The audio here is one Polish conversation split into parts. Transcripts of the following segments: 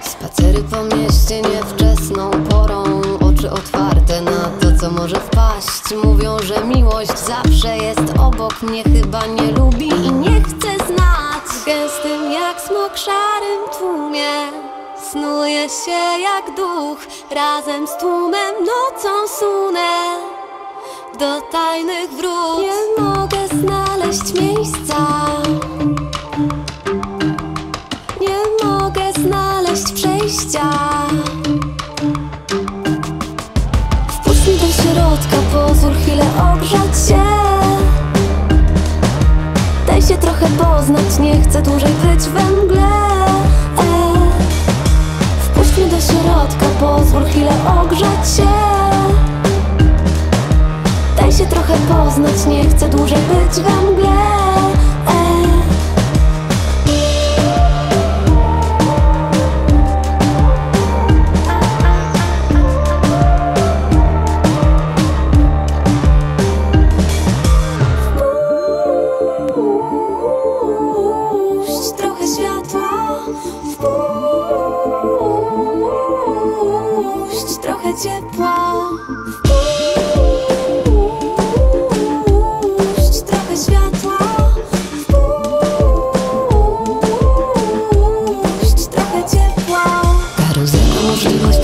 Spacery po mieście niewczesną porą. Oczy otwarte na to, co może wpaść. Mówią, że miłość zawsze jest obok. Mnie Chyba nie lubi i nie chce znać. Gęstym jak smok szarym tłumie Snuje się jak duch. Razem z tłumem nocą sunę do tajnych wrót. Nie mogę znać znaleźć miejsca. Nie mogę znaleźć przejścia. Wpuść mnie do środka, pozwól chwilę ogrzać się. Daj się trochę poznać, nie chcę dłużej być we mgle. E. Wpuść mnie do środka, pozwól chwilę ogrzać się Daj się trochę poznać, nie chcę dłużej być we mgle. Wpuść trochę ciepła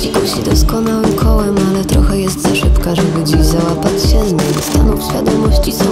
możliwości kusi doskonałym kołem Ale trochę jest za szybka, żeby dziś załapać się z nim. Stanów świadomości są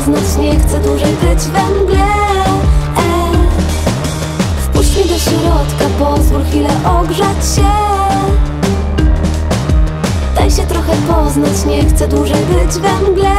poznać, nie chcę dłużej być we mgle e. Wpuść mnie do środka, pozwól chwilę ogrzać się Daj się trochę poznać, nie chcę dłużej być we mgle